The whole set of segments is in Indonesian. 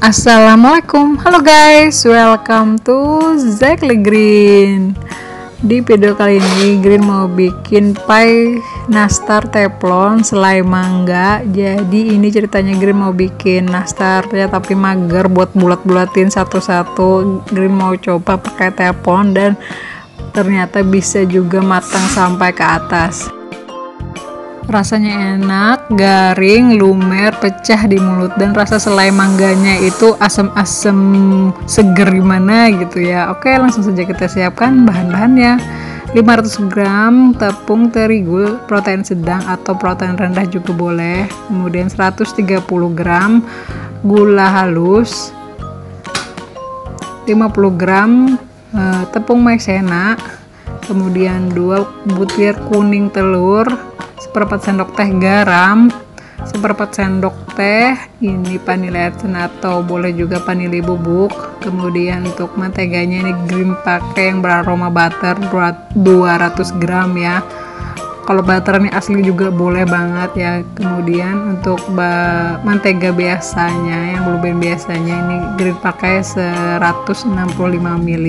Assalamualaikum, halo guys, welcome to Zakely Green. Di video kali ini Green mau bikin pie nastar teflon selai mangga. Jadi ini ceritanya Green mau bikin nastar ya tapi mager buat bulat-bulatin satu-satu. Green mau coba pakai teflon dan ternyata bisa juga matang sampai ke atas rasanya enak, garing, lumer, pecah di mulut dan rasa selai mangganya itu asam-asam seger gimana gitu ya. Oke, langsung saja kita siapkan bahan-bahannya. 500 gram tepung terigu protein sedang atau protein rendah juga boleh. Kemudian 130 gram gula halus. 50 gram eh, tepung maizena. Kemudian 2 butir kuning telur seperempat sendok teh garam seperempat sendok teh ini vanilla essence atau boleh juga vanili bubuk. Kemudian untuk menteganya ini green pakai yang beraroma butter 200 gram ya. Kalau butter ini asli juga boleh banget ya. Kemudian untuk mentega biasanya yang blueberry biasanya ini green pakai 165 ml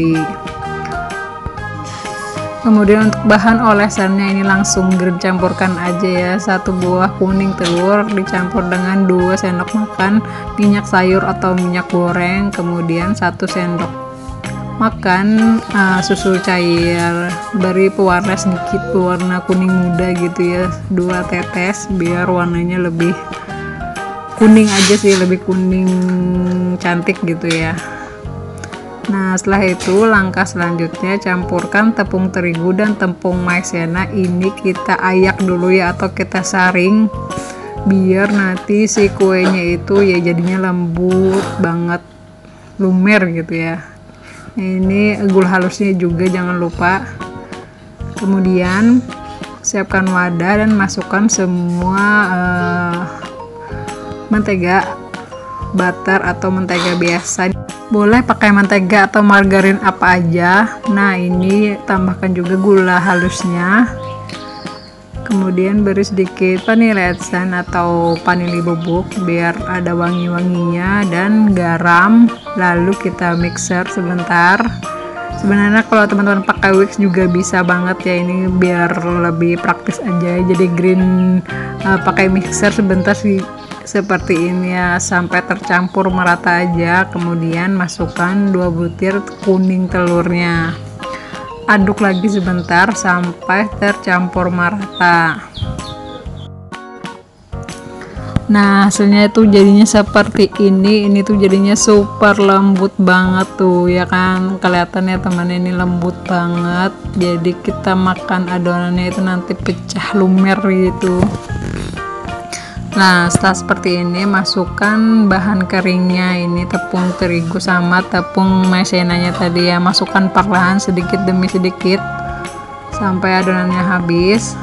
kemudian untuk bahan olesannya ini langsung green campurkan aja ya. Satu buah kuning telur dicampur dengan 2 sendok makan minyak sayur atau minyak goreng kemudian satu sendok makan uh, susu cair. Beri pewarna sedikit pewarna kuning muda gitu ya. Dua tetes biar warnanya lebih kuning aja sih lebih kuning cantik gitu ya Nah, setelah itu langkah selanjutnya campurkan tepung terigu dan tepung maizena ini kita ayak dulu ya atau kita saring biar nanti si kuenya itu ya jadinya lembut banget lumer gitu ya. ini gula halusnya juga jangan lupa. Kemudian siapkan wadah dan masukkan semua uh, mentega butter atau mentega biasa boleh pakai mentega atau margarin apa aja. Nah ini tambahkan juga gula halusnya. Kemudian beri sedikit vanilla essence atau vanili bubuk biar ada wangi-wanginya dan garam. Lalu kita mixer sebentar. Sebenarnya kalau teman-teman pakai Wix juga bisa banget ya. Ini biar lebih praktis aja. Jadi green uh, pakai mixer sebentar sih seperti ini ya sampai tercampur merata aja kemudian masukkan 2 butir kuning telurnya. Aduk lagi sebentar sampai tercampur merata. Nah hasilnya itu jadinya seperti ini. Ini tuh jadinya super lembut banget tuh ya kan? Kelihatannya teman ini lembut banget. Jadi kita makan adonannya itu nanti pecah lumer gitu Nah, setelah seperti ini, masukkan bahan keringnya ini tepung terigu sama tepung maizenanya tadi ya. Masukkan perlahan sedikit demi sedikit sampai adonannya habis.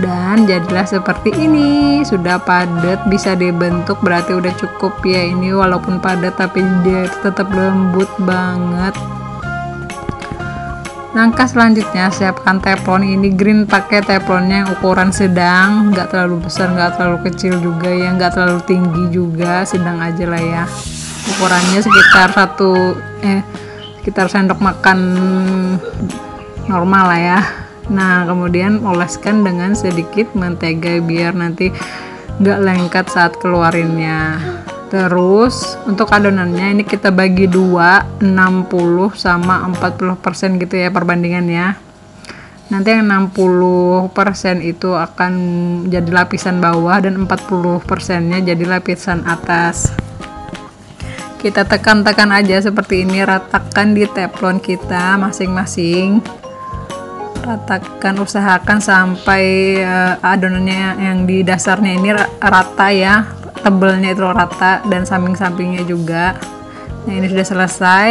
Dan jadilah seperti ini. Sudah padat, bisa dibentuk berarti udah cukup ya. Ini walaupun padat tapi dia tetap lembut banget langkah selanjutnya siapkan teflon ini. Green pakai teflonnya yang ukuran sedang nggak terlalu besar nggak terlalu kecil juga ya nggak terlalu tinggi juga sedang aja lah ya. Ukurannya sekitar satu eh sekitar sendok makan normal lah ya. Nah kemudian oleskan dengan sedikit mentega biar nanti nggak lengket saat keluarinnya terus untuk adonannya ini kita bagi dua 60 sama 40% gitu ya perbandingannya. Nanti yang 60% itu akan jadi lapisan bawah dan 40% nya jadi lapisan atas. Kita tekan-tekan aja seperti ini ratakan di teflon kita masing-masing. Ratakan usahakan sampai uh, adonannya yang di dasarnya ini rata ya tebelnya itu rata dan samping-sampingnya juga. Nah ini sudah selesai.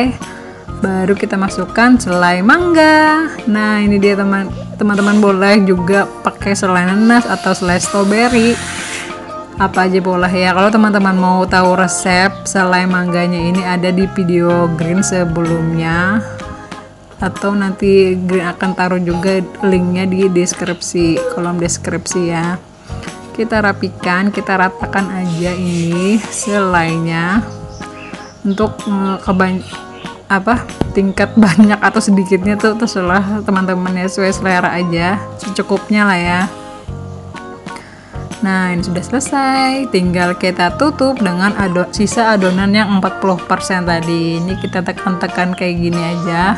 Baru kita masukkan selai mangga. Nah ini dia teman teman-teman boleh juga pakai selai nanas atau selai strawberry apa aja boleh ya. Kalau teman-teman mau tahu resep selai mangganya ini ada di video green sebelumnya. Atau nanti green akan taruh juga linknya di deskripsi kolom deskripsi ya kita rapikan kita ratakan aja ini selainya untuk uh, kebany apa tingkat banyak atau sedikitnya tuh terserah teman-teman ya sesuai selera aja secukupnya lah ya. Nah ini sudah selesai. Tinggal kita tutup dengan ado sisa adonan yang 40% tadi. Ini kita tekan-tekan kayak gini aja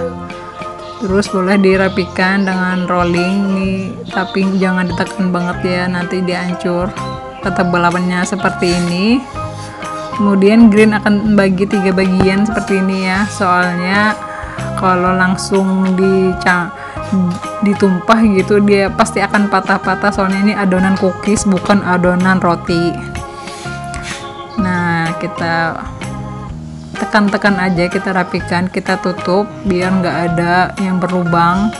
terus boleh dirapikan dengan rolling nih tapi jangan ditekan banget ya nanti dihancur. Ketebalannya seperti ini. Kemudian green akan bagi tiga bagian seperti ini ya. Soalnya kalau langsung dicang ditumpah gitu dia pasti akan patah-patah. Soalnya ini adonan cookies bukan adonan roti. Nah kita tekan-tekan aja kita rapikan kita tutup biar nggak ada yang berlubang.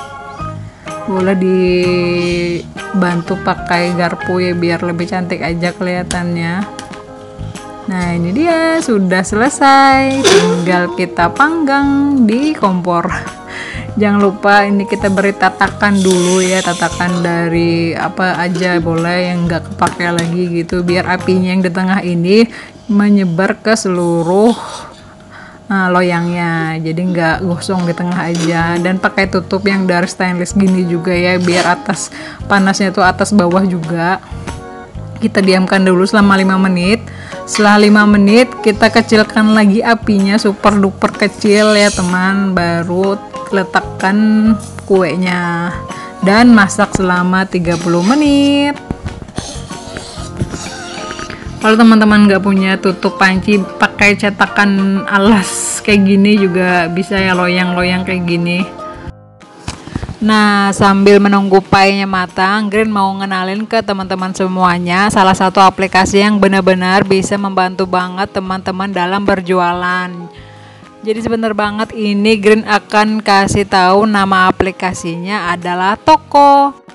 Boleh dibantu pakai garpu ya biar lebih cantik aja kelihatannya. Nah ini dia sudah selesai. Tinggal kita panggang di kompor. Jangan lupa ini kita beri tatakan dulu ya tatakan dari apa aja boleh yang nggak kepake lagi gitu biar apinya yang di tengah ini menyebar ke seluruh uh, loyangnya. Jadi nggak gosong di tengah aja. Dan pakai tutup yang dari stainless gini juga ya biar atas panasnya tuh atas bawah juga. Kita diamkan dulu selama 5 menit. Setelah 5 menit kita kecilkan lagi apinya super duper kecil ya teman. Baru letakkan kuenya. Dan masak selama 30 menit kalau teman-teman nggak punya tutup panci pakai cetakan alas kayak gini juga bisa ya loyang-loyang kayak gini Nah, sambil menunggu painya matang, Green mau ngenalin ke teman-teman semuanya salah satu aplikasi yang benar-benar bisa membantu banget teman-teman dalam berjualan. Jadi sebentar banget ini Green akan kasih tahu nama aplikasinya adalah Toko.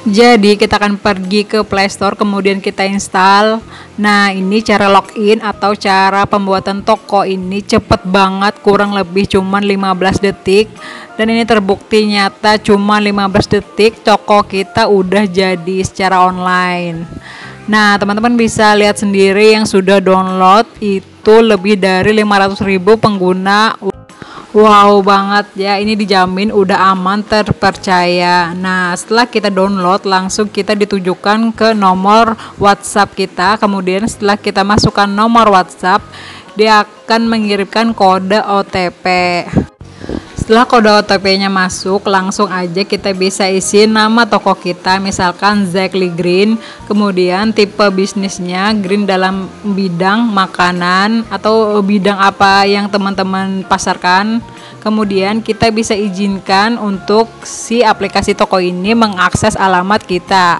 Jadi kita akan pergi ke Play Store kemudian kita install. Nah, ini cara login atau cara pembuatan toko ini cepet banget kurang lebih cuma 15 detik dan ini terbukti nyata cuma 15 detik toko kita udah jadi secara online. Nah, teman-teman bisa lihat sendiri yang sudah download itu lebih dari 500.000 pengguna Wow banget ya, ini dijamin udah aman terpercaya. Nah, setelah kita download, langsung kita ditujukan ke nomor WhatsApp kita. Kemudian setelah kita masukkan nomor WhatsApp, dia akan mengirimkan kode OTP. Setelah kode OTP-nya masuk, langsung aja kita bisa isi nama toko kita, misalkan Zakely Green, kemudian tipe bisnisnya Green dalam bidang makanan atau bidang apa yang teman-teman pasarkan. Kemudian kita bisa izinkan untuk si aplikasi toko ini mengakses alamat kita.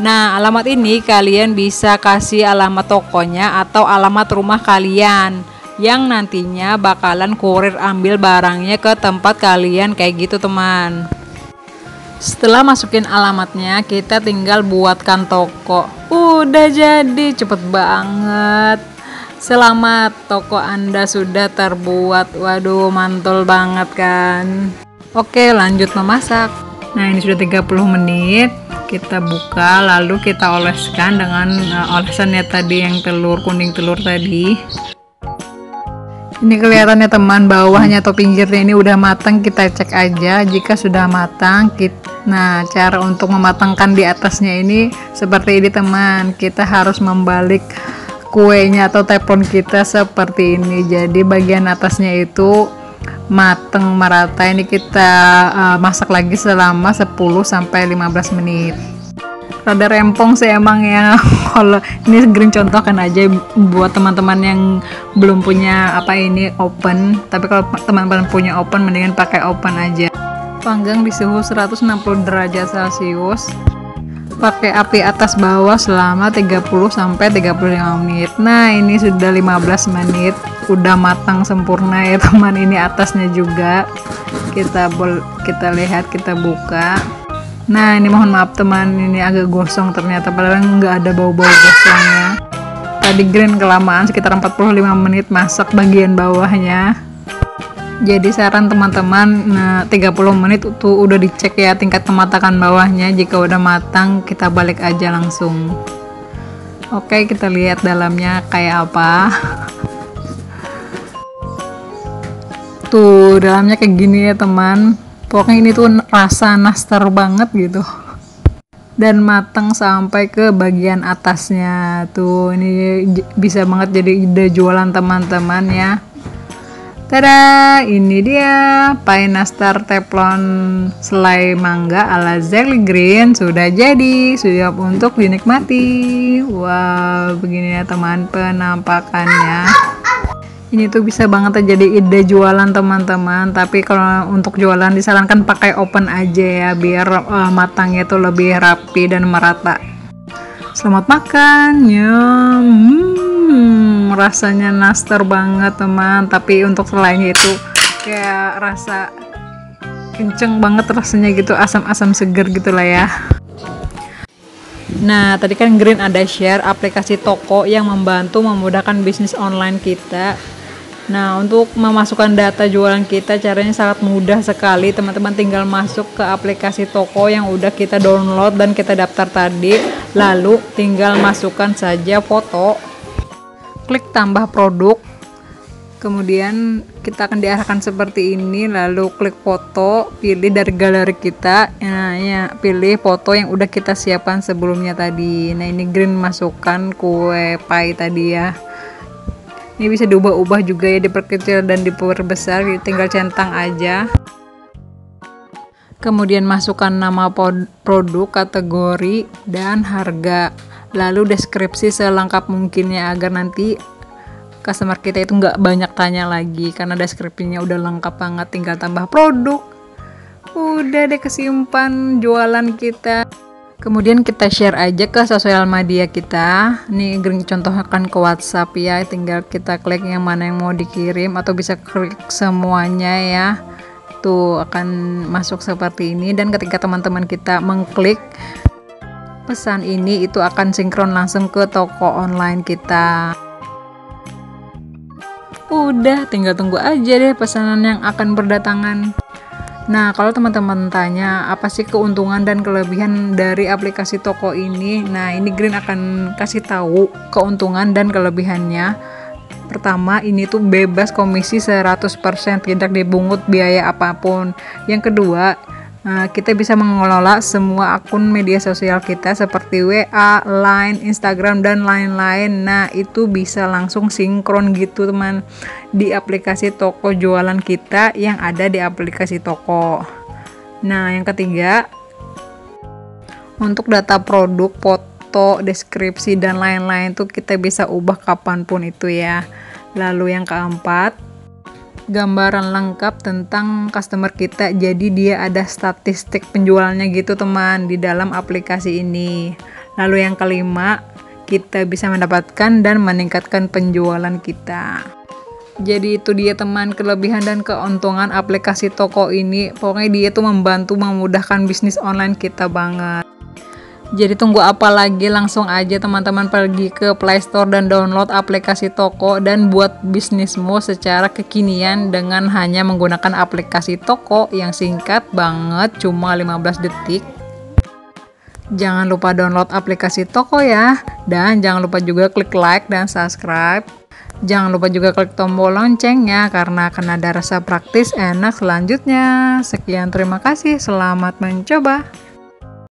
Nah, alamat ini kalian bisa kasih alamat tokonya atau alamat rumah kalian yang nantinya bakalan kurir ambil barangnya ke tempat kalian kayak gitu teman. Setelah masukin alamatnya kita tinggal buatkan toko. Udah jadi cepet banget. Selamat toko anda sudah terbuat. Waduh mantul banget kan? Oke lanjut memasak. Nah ini sudah 30 menit. Kita buka lalu kita oleskan dengan uh, olesannya tadi yang telur kuning telur tadi ini kelihatannya teman bawahnya atau pinggirnya ini udah matang kita cek aja. Jika sudah matang kita nah cara untuk mematangkan di atasnya ini seperti ini teman. Kita harus membalik kuenya atau tepon kita seperti ini. Jadi bagian atasnya itu mateng merata. Ini kita uh, masak lagi selama 10 sampai 15 menit rada rempong sih emang ya kalau ini green contohkan aja buat teman-teman yang belum punya apa ini open tapi kalau teman-teman punya open mendingan pakai open aja panggang di suhu 160 derajat celcius pakai api atas bawah selama 30 sampai 35 menit. Nah, ini sudah 15 menit, udah matang sempurna ya teman. Ini atasnya juga. Kita kita lihat, kita buka. Nah ini mohon maaf teman. Ini agak gosong ternyata. Padahal nggak ada bau-bau gosongnya. Tadi green kelamaan sekitar 45 menit masak bagian bawahnya. jadi saran teman-teman nah 30 menit tuh udah dicek ya tingkat kematangan bawahnya. Jika udah matang kita balik aja langsung. Oke kita lihat dalamnya kayak apa. Tuh dalamnya kayak gini ya teman pokoknya ini tuh rasa nastar banget gitu. Dan matang sampai ke bagian atasnya tuh. Ini bisa banget jadi ide jualan teman-teman ya. Tada, ini dia pie nastar teflon selai mangga ala Zelly Green. Sudah jadi, sudah untuk dinikmati. Wow, begini ya teman penampakannya. Ini tuh bisa banget jadi ide jualan teman-teman, tapi kalau untuk jualan disarankan pakai open aja ya biar uh, matangnya tuh lebih rapi dan merata. Selamat makan, nyam. Hmm rasanya nastar banget teman tapi untuk selainnya itu kayak rasa kenceng banget rasanya gitu asam-asam seger gitulah ya Nah, tadi kan Green ada share aplikasi toko yang membantu memudahkan bisnis online kita. Nah, untuk memasukkan data jualan kita caranya sangat mudah sekali. Teman-teman tinggal masuk ke aplikasi toko yang udah kita download dan kita daftar tadi, lalu tinggal masukkan saja foto. Klik tambah produk. Kemudian kita akan diarahkan seperti ini. Lalu klik foto pilih dari galeri kita. Nah ya pilih foto yang udah kita siapkan sebelumnya tadi. Nah ini green masukkan kue pie tadi ya ini bisa diubah-ubah juga ya diperkecil dan diperbesar tinggal centang aja. Kemudian masukkan nama produk kategori dan harga. Lalu deskripsi selengkap mungkinnya agar nanti customer kita itu nggak banyak tanya lagi karena deskripsinya udah lengkap banget. Tinggal tambah produk. Udah deh kesimpan jualan kita kemudian kita share aja ke sosial media kita. Nih contohkan ke WhatsApp ya. Tinggal kita klik yang mana yang mau dikirim atau bisa klik semuanya ya. Tuh akan masuk seperti ini. Dan ketika teman-teman kita mengklik pesan ini itu akan sinkron langsung ke toko online kita. Udah tinggal tunggu aja deh pesanan yang akan berdatangan Nah, kalau teman-teman tanya apa sih keuntungan dan kelebihan dari aplikasi toko ini? Nah, ini Green akan kasih tahu keuntungan dan kelebihannya. Pertama, ini tuh bebas komisi 100%, tidak dibungut biaya apa pun. Yang kedua, kita bisa mengelola semua akun media sosial kita seperti WA, Line, Instagram, dan lain-lain. Nah, itu bisa langsung sinkron gitu, teman, di aplikasi toko jualan kita yang ada di aplikasi toko. Nah, yang ketiga, untuk data produk, foto, deskripsi, dan lain-lain tuh kita bisa ubah kapan pun itu ya. Lalu yang keempat, gambaran lengkap tentang customer kita. Jadi dia ada statistik penjualannya gitu teman di dalam aplikasi ini. Lalu yang kelima kita bisa mendapatkan dan meningkatkan penjualan kita. Jadi itu dia teman kelebihan dan keuntungan aplikasi toko ini. Pokoknya dia tuh membantu memudahkan bisnis online kita banget jadi tunggu apa lagi langsung aja teman-teman pergi ke Play Store dan download aplikasi toko dan buat bisnismu secara kekinian dengan hanya menggunakan aplikasi toko yang singkat banget cuma 15 detik. Jangan lupa download aplikasi toko ya dan jangan lupa juga klik like dan subscribe. Jangan lupa juga klik tombol loncengnya karena akan ada rasa praktis enak selanjutnya. Sekian terima kasih, selamat mencoba.